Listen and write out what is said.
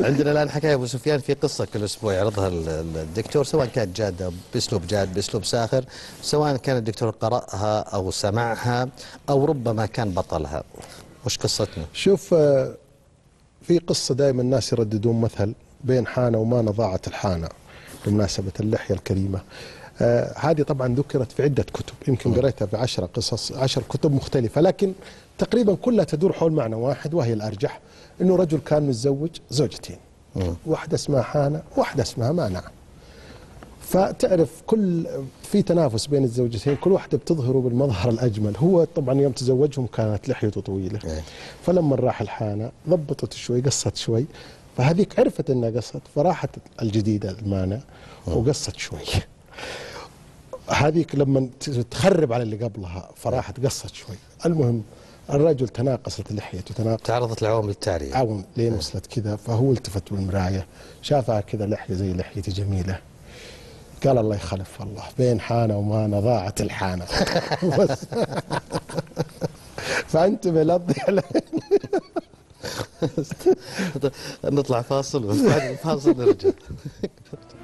عندنا الآن حكاية أبو سفيان في قصة كل أسبوع يعرضها ال- ال- الدكتور سواء كانت جادة بأسلوب جاد بأسلوب ساخر سواء كان الدكتور قرأها أو سمعها أو ربما كان بطلها وش قصتنا؟ شوف آه، في قصة دائما الناس يرددون مثل بين حانة ومانة ضاعت الحانة بمناسبة اللحية الكريمة آه هذه طبعا ذكرت في عدة كتب يمكن قريتها في عشرة قصص عشر كتب مختلفة لكن تقريبا كلها تدور حول معنى واحد وهي الأرجح أنه رجل كان متزوج زوجتين واحدة اسمها حانة واحدة اسمها مانع. فتعرف كل في تنافس بين الزوجتين كل واحدة بتظهر بالمظهر الأجمل. هو طبعا يوم تزوجهم كانت لحيته طويلة. إيه. فلما راح الحانة ضبطت شوي قصت شوي فهذيك عرفت إنها قصت فراحت الجديدة المانع وقصت شوي. هذيك لما تخرب على اللي قبلها فراحت قصت شوي. المهم الرجل تناقصت لحيته تناقص تعرضت العوامل التالية. عون لين وصلت كذا فهو التفت بالمراية شافها كذا لحية زي لحيتي جميلة. قال الله يخلف الله بين حانة ومانة ضاعت الحانة. بس. فانتبه لا تضيع. نطلع فاصل وبعد الفاصل نرجع.